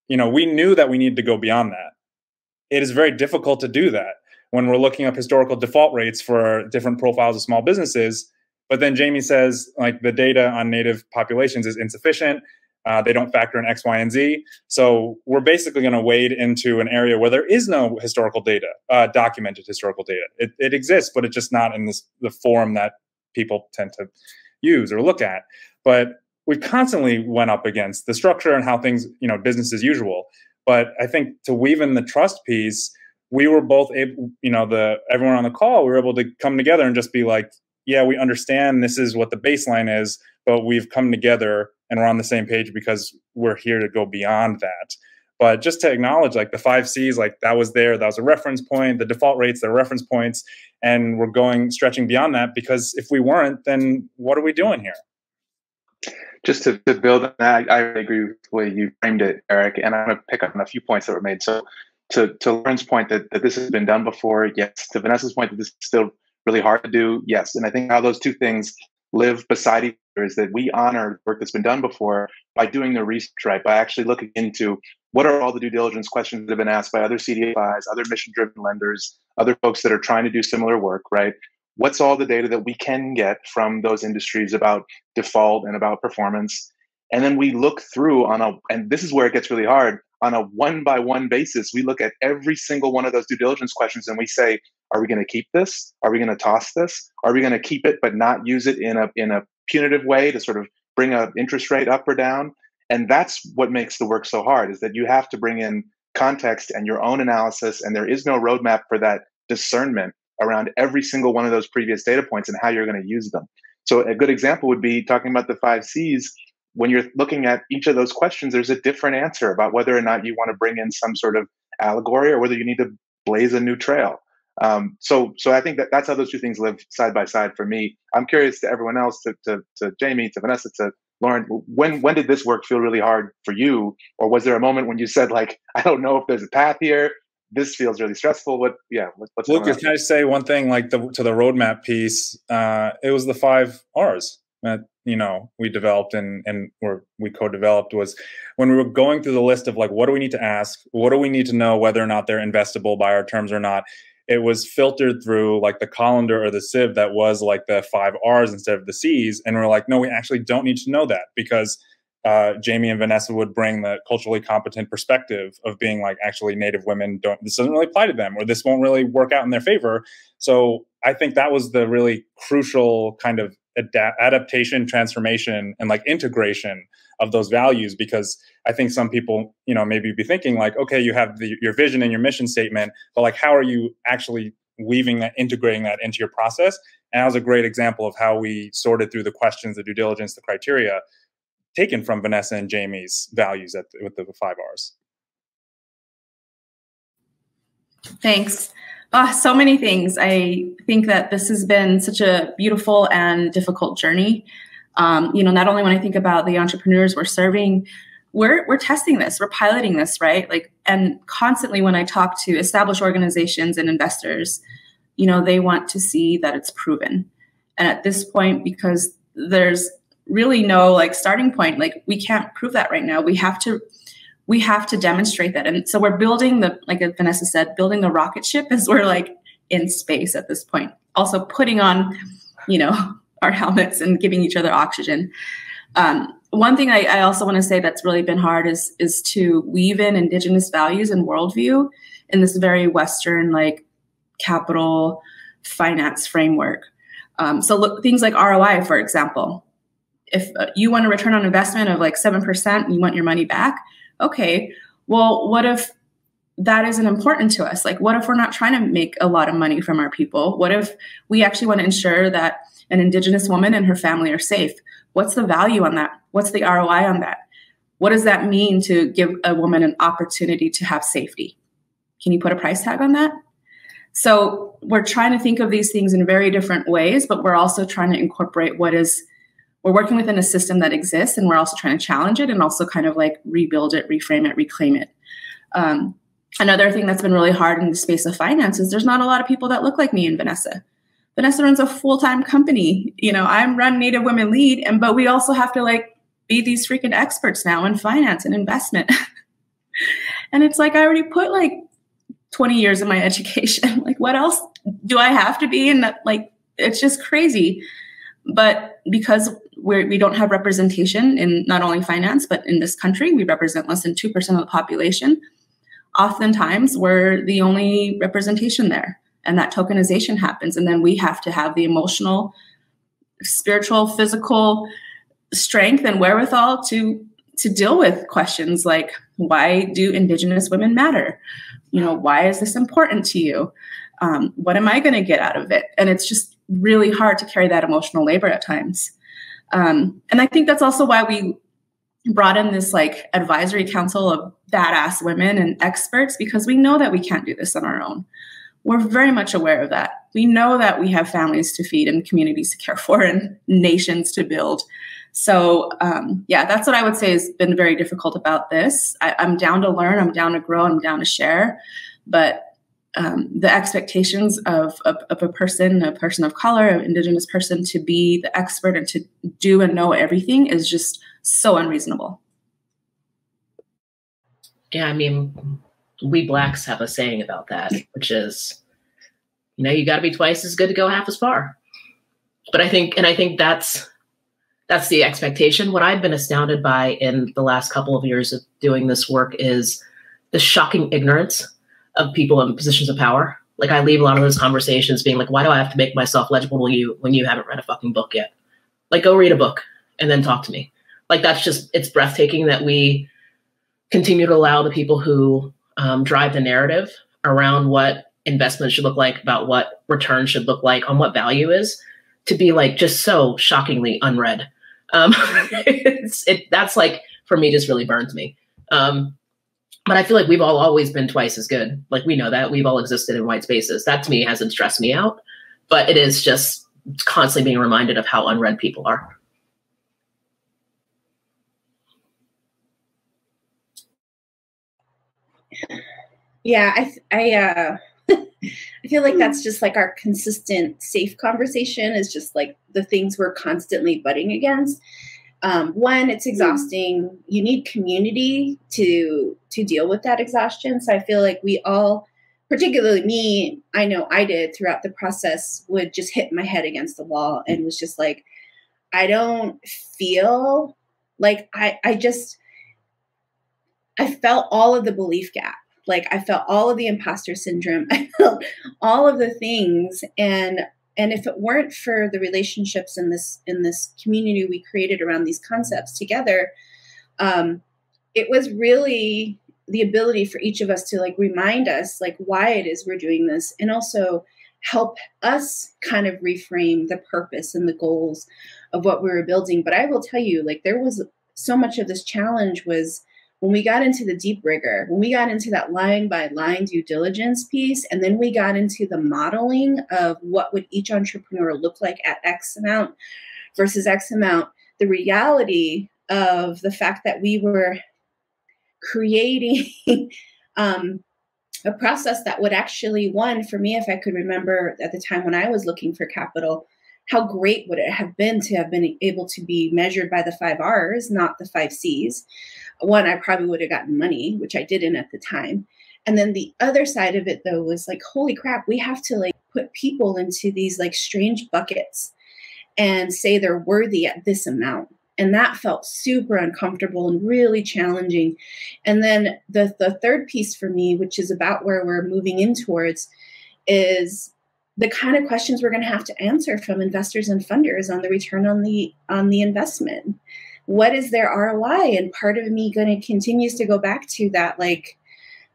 you know, we knew that we needed to go beyond that it is very difficult to do that when we're looking up historical default rates for different profiles of small businesses. But then Jaime says like the data on native populations is insufficient. Uh, they don't factor in X, Y, and Z. So we're basically going to wade into an area where there is no historical data, uh, documented historical data. It, it exists, but it's just not in this the form that people tend to use or look at. But we constantly went up against the structure and how things, you know, business as usual. But I think to weave in the trust piece, we were both able, you know, the everyone on the call, we were able to come together and just be like, yeah, we understand this is what the baseline is, but we've come together and we're on the same page because we're here to go beyond that. But just to acknowledge, like the five C's, like that was there, that was a reference point. The default rates, the reference points, and we're going stretching beyond that because if we weren't, then what are we doing here? Just to, to build on that, I agree with the way you framed it, Eric, and I'm going to pick up on a few points that were made. So, to, to Lauren's point that, that this has been done before, yes. To Vanessa's point that this is still really hard to do, yes. And I think how those two things live beside each other is that we honor work that's been done before by doing the research right, by actually looking into what are all the due diligence questions that have been asked by other CDFIs, other mission driven lenders, other folks that are trying to do similar work, right? What's all the data that we can get from those industries about default and about performance And then we look through on a, and this is where it gets really hard on a one by one basis. We look at every single one of those due diligence questions and we say, are we going to keep this? Are we going to toss this? Are we going to keep it but not use it in a in a punitive way to sort of bring a interest rate up or down? And that's what makes the work so hard is that you have to bring in context and your own analysis, and there is no roadmap for that discernment around every single one of those previous data points and how you're going to use them. So a good example would be talking about the five C's. When you're looking at each of those questions, there's a different answer about whether or not you want to bring in some sort of allegory or whether you need to blaze a new trail. Um, so, so I think that that's how those two things live side by side for me. I'm curious to everyone else, to, to, to Jaime, to Vanessa, to Lauren. When when did this work feel really hard for you, or was there a moment when you said like, I don't know if there's a path here? This feels really stressful. What? Yeah. What, what's Lucas, can I say one thing? Like the to the roadmap piece, uh, it was the five R's that you know we developed and and or we co-developed was when we were going through the list of like what do we need to ask what do we need to know whether or not they're investable by our terms or not it was filtered through like the colander or the sieve that was like the five R's instead of the C's. And we're like, no, we actually don't need to know that because uh, Jaime and Vanessa would bring the culturally competent perspective of being like, actually, Native women don't, this doesn't really apply to them or this won't really work out in their favor. So I think that was the really crucial kind of adaptation, transformation, and like integration of those values because I think some people, you know, maybe be thinking like, okay, you have the, your vision and your mission statement, but like, how are you actually weaving that, integrating that into your process? And that was a great example of how we sorted through the questions, the due diligence, the criteria taken from Vanessa and Jaime's values at with the five R's. Thanks. Oh, so many things. I think that this has been such a beautiful and difficult journey. Um, you know, not only when I think about the entrepreneurs we're serving, we're we're testing this, we're piloting this, right? Like, and constantly when I talk to established organizations and investors, you know, they want to see that it's proven. And at this point, because there's really no like starting point, like we can't prove that right now. We have to we have to demonstrate that. And so we're building the, like Vanessa said, building the rocket ship as we're like in space at this point. Also putting on, you know, our helmets and giving each other oxygen. Um, one thing I, I also want to say that's really been hard is is to weave in indigenous values and worldview in this very Western like capital finance framework. Um, so look, things like ROI, for example. If uh, you want a return on investment of like seven percent and you want your money back, okay, well, what if that isn't important to us? Like, what if we're not trying to make a lot of money from our people? What if we actually want to ensure that an Indigenous woman and her family are safe? What's the value on that? What's the ROI on that? What does that mean to give a woman an opportunity to have safety? Can you put a price tag on that? So we're trying to think of these things in very different ways, but we're also trying to incorporate what is we're working within a system that exists and we're also trying to challenge it and also kind of like rebuild it reframe it reclaim it. Um, another thing that's been really hard in the space of finance is there's not a lot of people that look like me and vanessa. Vanessa runs a full-time company. You know i'm run native women lead and but we also have to like be these freaking experts now in finance and investment. And it's like i already put like 20 years of my education. Like what else do i have to be? In that like it's just crazy. But because we're, we do not have representation in not only finance, but in this country, we represent less than 2% of the population. Oftentimes, we're the only representation there. And that tokenization happens. And then we have to have the emotional, spiritual, physical strength and wherewithal to to deal with questions like why do indigenous women matter you know why is this important to you um, what am i going to get out of it and it's just really hard to carry that emotional labor at times um, and I think that's also why we brought in this like advisory council of badass women and experts because we know that we can't do this on our own. We're very much aware of that. We know that we have families to feed and communities to care for and nations to build. So, um, yeah, that's what I would say has been very difficult about this. I, I'm down to learn, I'm down to grow, I'm down to share. But um, the expectations of, of, of, a person, a person of color, an indigenous person to be the expert and to do and know everything is just so unreasonable. Yeah, I mean, we blacks have a saying about that, which is, you know, you got to be twice as good to go half as far. But I think, and I think that's that's the expectation. What I've been astounded by in the last couple of years of doing this work is the shocking ignorance of people in positions of power. Like I leave a lot of those conversations being like, why do I have to make myself legible to you when you haven't read a fucking book yet? Like go read a book and then talk to me. Like that's just it's breathtaking that we continue to allow the people who um, drive the narrative around what investment should look like, about what return should look like, on what value is, to be like just so shockingly unread. Um, it that's like for me just really burns me. Um, but I feel like we've all always been twice as good. Like we know that we've all existed in white spaces. That to me hasn't stressed me out, but it is just constantly being reminded of how unread people are. Yeah, I I uh I feel like that's just like our consistent safe conversation is just like the things we're constantly butting against. Um, one, it's exhausting. You need community to to deal with that exhaustion. So I feel like we all, particularly me, I know I did throughout the process, would just hit my head against the wall and was just like, I don't feel like I I just I felt all of the belief gap like I felt all of the imposter syndrome. I felt all of the things and and if it weren't for the relationships in this in this community we created around these concepts together, um, it was really the ability for each of us to like remind us like why it is we're doing this and also help us kind of reframe the purpose and the goals of what we were building. But i will tell you like there was so much of this challenge was when we got into the deep rigor, when we got into that line by line due diligence piece, and then we got into the modeling of what would each entrepreneur look like at X amount versus X amount, the reality of the fact that we were creating um, a process that would actually, one, for me, if I could remember at the time when I was looking for capital, how great would it have been to have been able to be measured by the five R's, not the five C's? one, I probably would have gotten money, which I didn't at the time. And then the other side of it though was like, holy crap, we have to like put people into these like strange buckets and say they're worthy at this amount. And that felt super uncomfortable and really challenging. And then the, the third piece for me, which is about where we're moving in towards, is the kind of questions we're going to have to answer from investors and funders on the return on the on the investment what is their ROI? And part of me going to continues to go back to that, like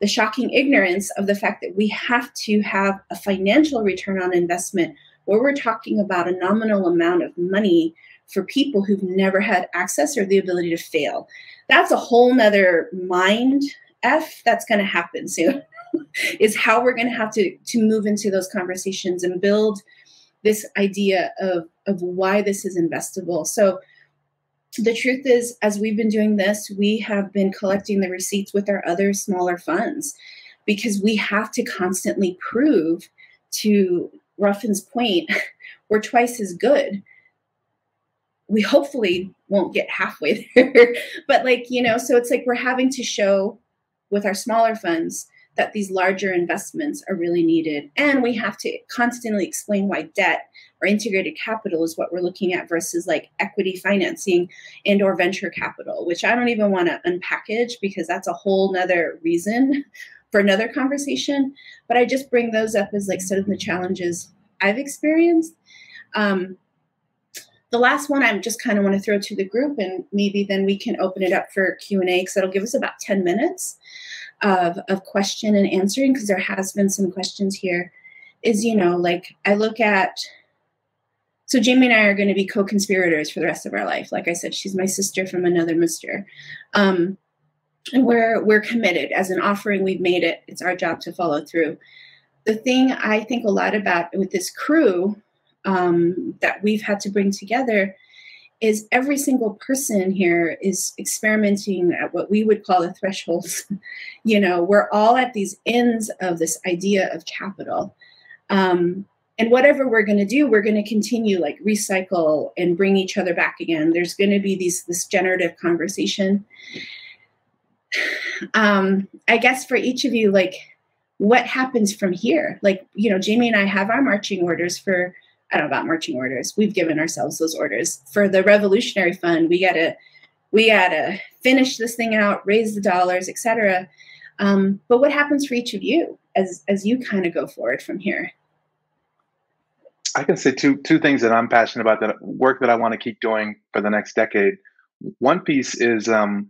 the shocking ignorance of the fact that we have to have a financial return on investment where we're talking about a nominal amount of money for people who've never had access or the ability to fail. That's a whole nother mind F that's going to happen soon. is how we're going to have to to move into those conversations and build this idea of of why this is investable. So the truth is, as we've been doing this, we have been collecting the receipts with our other smaller funds because we have to constantly prove to Ruffin's point, we're twice as good. We hopefully won't get halfway there. but, like, you know, so it's like we're having to show with our smaller funds that these larger investments are really needed. And we have to constantly explain why debt or integrated capital is what we're looking at versus like equity financing and or venture capital, which I don't even want to unpackage because that's a whole nother reason for another conversation. But I just bring those up as like some of the challenges I've experienced. Um, the last one I'm just kind of want to throw to the group and maybe then we can open it up for Q&A because it'll give us about 10 minutes of, of question and answering because there has been some questions here is you know like i look at so jaime and i are going to be co-conspirators for the rest of our life. Like i said she's my sister from another mister. Um, and we're we're committed. As an offering we've made it. It's our job to follow through. The thing i think a lot about with this crew um, that we've had to bring together is every single person here is experimenting at what we would call the thresholds. you know, we're all at these ends of this idea of capital. Um, and whatever we're going to do, we're going to continue like recycle and bring each other back again. There's going to be these this generative conversation. Um, I guess for each of you, like what happens from here? Like, you know, Jaime and I have our marching orders for I don't know about marching orders. We've given ourselves those orders. For the Revolutionary Fund, we gotta we gotta finish this thing out, raise the dollars, etc. Um, but what happens for each of you as as you kind of go forward from here? I can say two two things that I'm passionate about that work that I want to keep doing for the next decade. One piece is, um,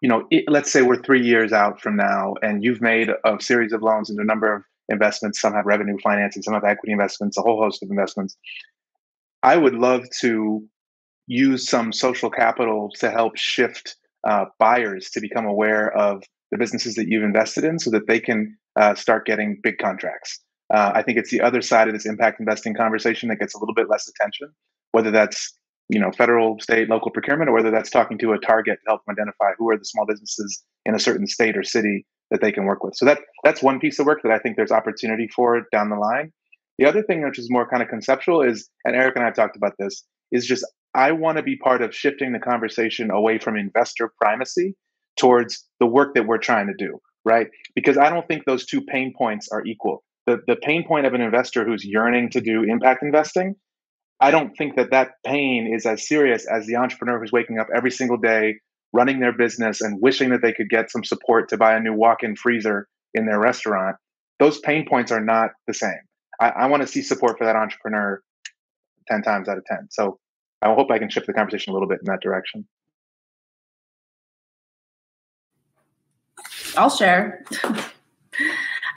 you know, it, let's say we're three years out from now, and you've made a series of loans and a number of investments. Some have revenue financing, some have equity investments, a whole host of investments. I would love to use some social capital to help shift uh, buyers to become aware of the businesses that you've invested in, so that they can uh, start getting big contracts. Uh, I think it's the other side of this impact investing conversation that gets a little bit less attention, whether that's you know federal, state, local procurement, or whether that's talking to a target to help them identify who are the small businesses in a certain state or city that they can work with. So that that's one piece of work that I think there's opportunity for down the line. The other thing, which is more kind of conceptual, is and Eric and I have talked about this, is just I want to be part of shifting the conversation away from investor primacy towards the work that we're trying to do, right? Because I don't think those two pain points are equal the, the pain point of an investor who's yearning to do impact investing, I don't think that that pain is as serious as the entrepreneur who's waking up every single day, running their business and wishing that they could get some support to buy a new walk in freezer in their restaurant. Those pain points are not the same. I, I want to see support for that entrepreneur 10 times out of 10. So I hope I can shift the conversation a little bit in that direction. I'll share.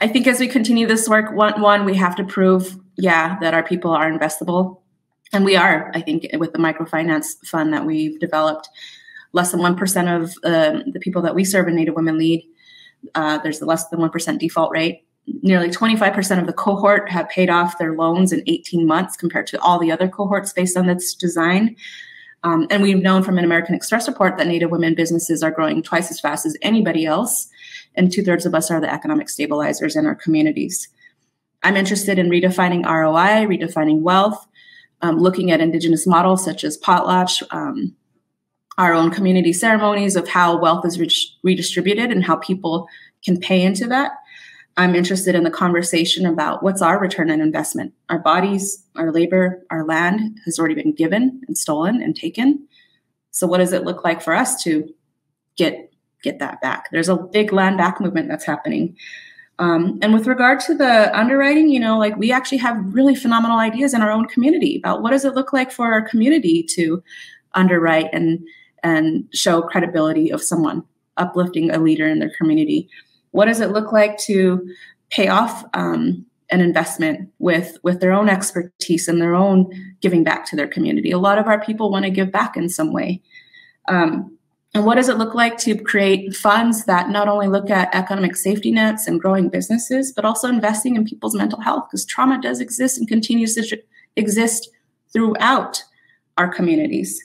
I think as we continue this work, one, one, we have to prove, yeah, that our people are investable. And we are, I think, with the microfinance fund that we've developed. Less than 1% of um, the people that we serve in Native Women Lead, uh, there's a less than 1% default rate. Nearly 25% of the cohort have paid off their loans in 18 months compared to all the other cohorts based on this design. Um, and we've known from an American Express report that Native women businesses are growing twice as fast as anybody else and two thirds of us are the economic stabilizers in our communities. I'm interested in redefining ROI, redefining wealth, um, looking at Indigenous models such as potlatch, um, our own community ceremonies of how wealth is re- redistributed and how people can pay into that. I'm interested in the conversation about what's our return on investment. Our bodies, our labor, our land has already been given and stolen and taken. So, what does it look like for us to get get that back. There's a big land back movement that's happening. Um, and with regard to the underwriting, you know, like we actually have really phenomenal ideas in our own community about what does it look like for our community to underwrite and and show credibility of someone uplifting a leader in their community. What does it look like to pay off um, an investment with with their own expertise and their own giving back to their community? A lot of our people want to give back in some way. Um, and what does it look like to create funds that not only look at economic safety nets and growing businesses, but also investing in people's mental health? Because trauma does exist and continues to exist throughout our communities.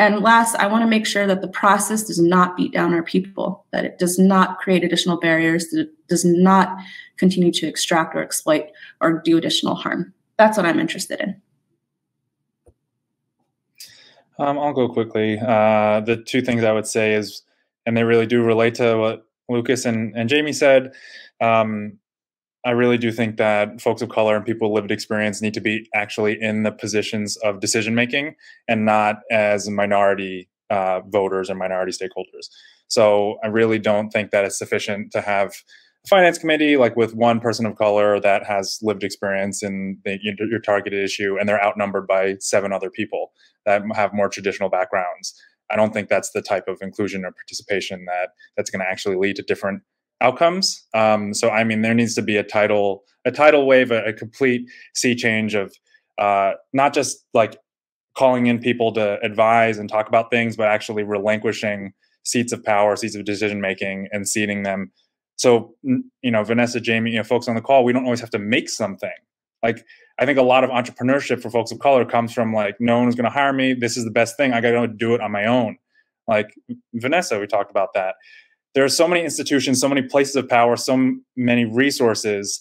And last, I want to make sure that the process does not beat down our people, that it does not create additional barriers, that it does not continue to extract or exploit or do additional harm. That's what I'm interested in. Um, I'll go quickly. Uh, the two things I would say is, and they really do relate to what Lucas and, and Jaime said. Um, I really do think that folks of color and people with lived experience need to be actually in the positions of decision making and not as minority uh, voters or minority stakeholders. So I really don't think that it's sufficient to have a finance committee like with one person of color that has lived experience in the, your targeted issue and they're outnumbered by seven other people that have more traditional backgrounds. I don't think that's the type of inclusion or participation that that's going to actually lead to different outcomes. Um, so I mean, there needs to be a tidal a tidal wave, a, a complete sea change of uh, not just like calling in people to advise and talk about things, but actually relinquishing seats of power, seats of decision making, and seating them. So you know, Vanessa, Jaime, you know, folks on the call, we don't always have to make something. Like I think a lot of entrepreneurship for folks of color comes from like, no one is going to hire me. This is the best thing. I got to do it on my own. Like Vanessa, we talked about that. There are so many institutions, so many places of power, so many resources.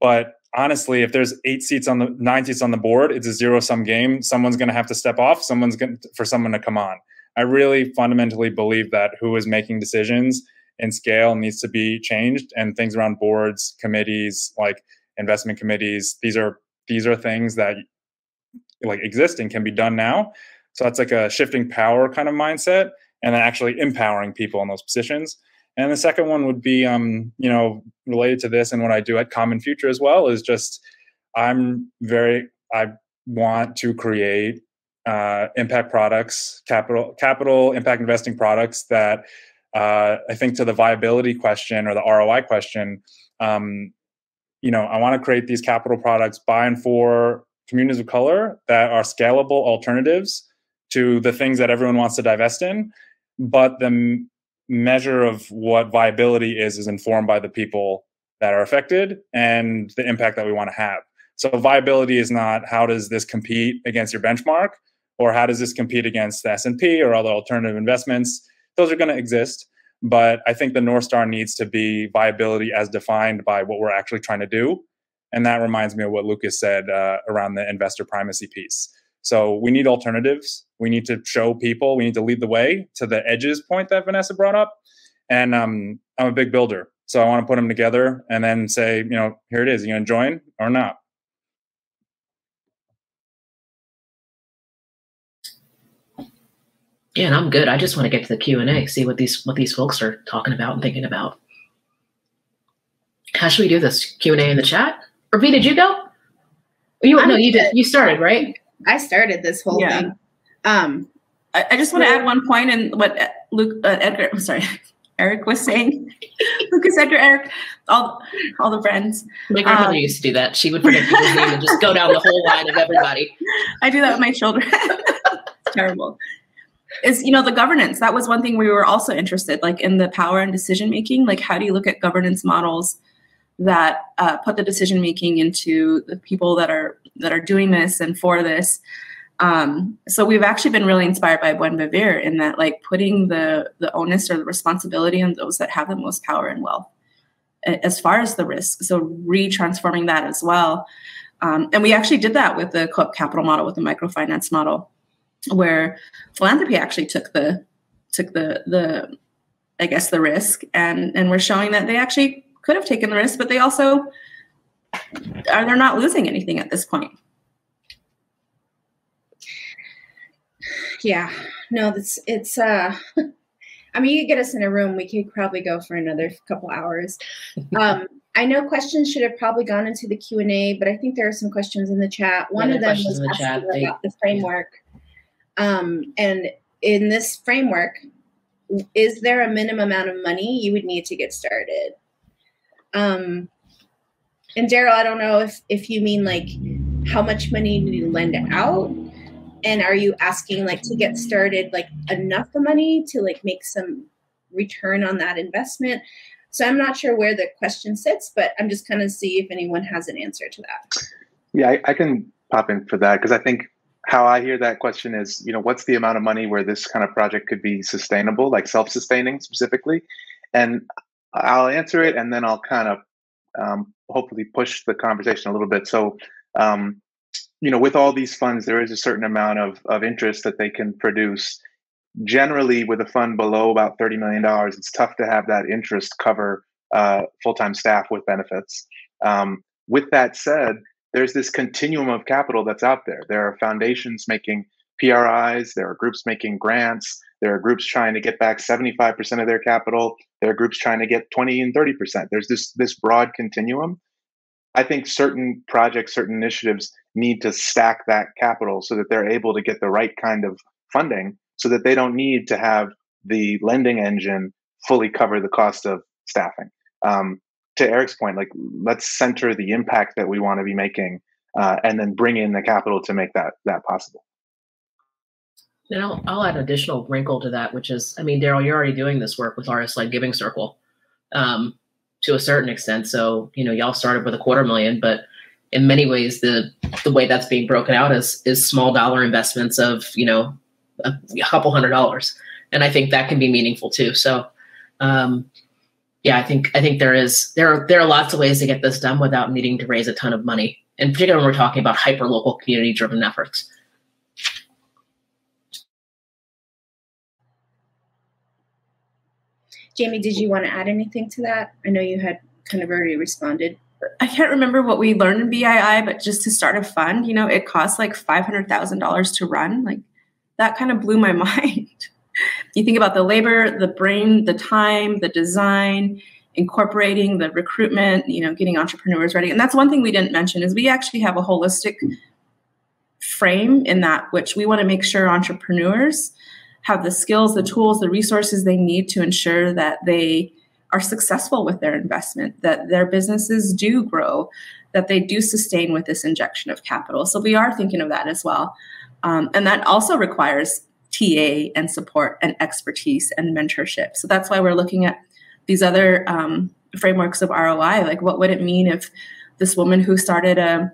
But honestly, if there's eight seats on the nine seats on the board, it's a zero sum game. Someone's going to have to step off. Someone's going for someone to come on. I really fundamentally believe that who is making decisions and scale needs to be changed, and things around boards, committees, like investment committees. These are these are things that like exist and can be done now. So that's like a shifting power kind of mindset, and then actually empowering people in those positions. And the second one would be, um, you know, related to this and what I do at Common Future as well is just I'm very I want to create uh, impact products, capital capital impact investing products that uh, I think to the viability question or the ROI question, um, you know, I want to create these capital products by and for communities of color that are scalable alternatives to the things that everyone wants to divest in, but the measure of what viability is is informed by the people that are affected and the impact that we want to have. So viability is not how does this compete against your benchmark or how does this compete against the S&P or other alternative investments. Those are going to exist, but I think the North Star needs to be viability as defined by what we're actually trying to do. And that reminds me of what Lucas said uh, around the investor primacy piece. So we need alternatives. We need to show people. We need to lead the way to the edges point that Vanessa brought up. And um, I'm a big builder, so I want to put them together and then say, you know, here it is. You going to join or not? Yeah, and I'm good. I just want to get to the Q and A, see what these what these folks are talking about and thinking about. How should we do this? Q and A in the chat. Or B, did you go? You no, you did. You started right. I started this whole yeah. thing. Um, I, I just want to add one point in what Luke uh, Edgar. I'm sorry. Eric was saying, Lucas, Edgar, Eric, all all the friends. My grandmother um, used to do that. She would forget people's name and just go down the whole line of everybody. I do that with my children. terrible is you know the governance that was one thing we were also interested like in the power and decision making like how do you look at governance models that uh, put the decision making into the people that are that are doing this and for this. Um, so we've actually been really inspired by Buen Vivir in that like putting the the onus or the responsibility on those that have the most power and wealth as far as the risk. So retransforming that as well. Um, and we actually did that with the co-op capital model with the microfinance model where philanthropy actually took the took the the I guess the risk. And and we're showing that they actually could have taken the risk, but they also are they're not losing anything at this point. Yeah, no, that's it's uh I mean you could get us in a room, we could probably go for another couple hours. Um I know questions should have probably gone into the Q and A, but I think there are some questions in the chat. One yeah, of them was asking chat, about they, the framework. Um, and in this framework, is there a minimum amount of money you would need to get started? Um, and Daryl, I don't know if if you mean like how much money do you lend out, and are you asking like to get started like enough money to like make some return on that investment? So I'm not sure where the question sits, but I'm just kind of see if anyone has an answer to that. Yeah, I, I can pop in for that because I think how I hear that question is, you know, what's the amount of money where this kind of project could be sustainable, like self-sustaining specifically? And I'll answer it, and then I'll kind of um, hopefully push the conversation a little bit. So, um, you know, with all these funds, there is a certain amount of of interest that they can produce. Generally, with a fund below about thirty million dollars, it's tough to have that interest cover uh, full-time staff with benefits. Um, with that said, there's this continuum of capital that's out there. There are foundations making PRIs, there are groups making grants, there are groups trying to get back 75% of their capital, there are groups trying to get 20 and 30%. There's this this broad continuum. I think certain projects, certain initiatives need to stack that capital so that they're able to get the right kind of funding so that they don't need to have the lending engine fully cover the cost of staffing. Um, to Eric's point, like let's center the impact that we want to be making, uh, and then bring in the capital to make that that possible. And I'll, I'll add an additional wrinkle to that, which is, I mean, Daryl, you're already doing this work with Artist Led Giving Circle um, to a certain extent. So, you know, y'all started with a quarter million, but in many ways, the the way that's being broken out is is small dollar investments of, you know, a, couple hundred dollars, and I think that can be meaningful too. So, um, yeah, I think I think there is there are there are lots of ways to get this done without needing to raise a ton of money, in particular when we're talking about hyper local community driven efforts. Jaime, did you want to add anything to that? I know you had kind of already responded. I can't remember what we learned in BII, but just to start a fund, you know, it costs like $500,000 to run. Like that kind of blew my mind. you think about the labor, the brain, the time, the design, incorporating the recruitment, you know, getting entrepreneurs ready. And that's one thing we didn't mention is we actually have a holistic frame in that which we want to make sure entrepreneurs have the skills, the tools, the resources they need to ensure that they are successful with their investment, that their businesses do grow, that they do sustain with this injection of capital. So we are thinking of that as well. Um, and that also requires TA and support and expertise and mentorship. So that's why we're looking at these other um, frameworks of ROI. Like, what would it mean if this woman who started a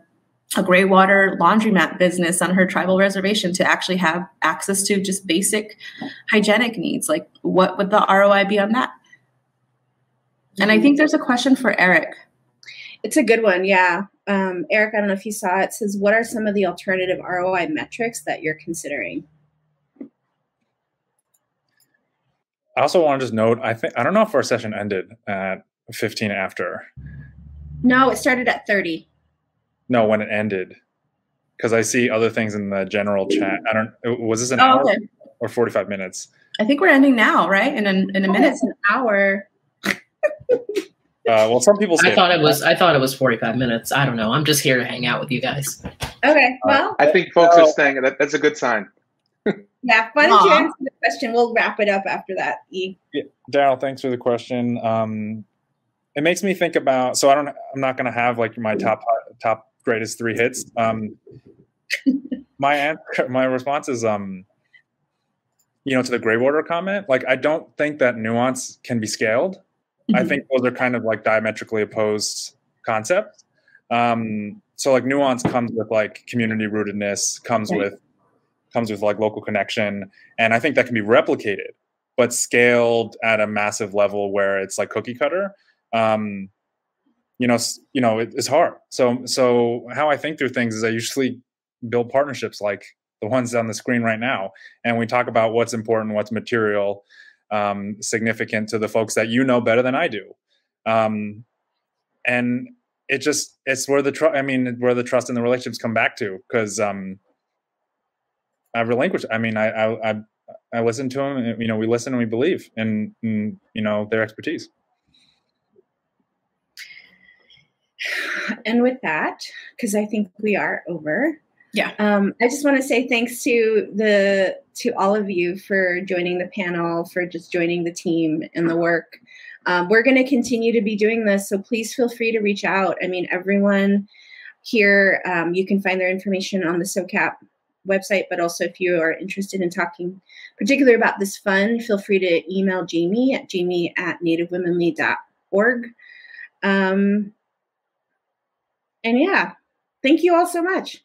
a gray water laundromat business on her tribal reservation to actually have access to just basic hygienic needs. Like, what would the ROI be on that? And I think there's a question for Eric. It's a good one, yeah. Um, Eric, I don't know if you saw it. it. Says, what are some of the alternative ROI metrics that you're considering? I also want to just note, I think I don't know if our session ended at 15 after. No, it started at 30. No, when it ended, because I see other things in the general chat. I don't. Was this an oh, hour okay. or 45 minutes? I think we're ending now, right? In a, in a oh, minute, it's an hour. Uh, well, some people. I thought it was. I thought it was forty-five minutes. I don't know. I'm just here to hang out with you guys. Okay. Well, I think folks are staying. That, that's a good sign. yeah. Why don't you answer the question? We'll wrap it up after that. E. Yeah, Daryl, thanks for the question. Um, it makes me think about. So I don't. I'm not going to have like my top top greatest three hits. Um, my answer, my response is um, you know, to the gray water comment. Like, I don't think that nuance can be scaled. Mm-hmm. I think those are kind of like diametrically opposed concepts. Um, so like nuance comes with like community rootedness, comes right. with comes with like local connection, and I think that can be replicated, but scaled at a massive level where it's like cookie cutter. Um, you know, you know, it, it's hard. So so how I think through things is I usually build partnerships like the ones on the screen right now, and we talk about what's important, what's material, um, significant to the folks that you know better than I do. Um, and it just it's where the trust. I mean, where the trust and the relationships come back to because um, I relinquish. I mean, I I I, I listen to them. And, you know, we listen and we believe in, in you know their expertise. And with that, because I think we are over, yeah. Um, I just want to say thanks to the to all of you for joining the panel, for just joining the team and the work. Um, we're going to continue to be doing this, so please feel free to reach out. I mean, everyone here, um, you can find their information on the SOCAP website, but also if you are interested in talking particularly about this fund, feel free to email Jaime at jaime at nativewomenlead.org. Um, and yeah, thank you all so much.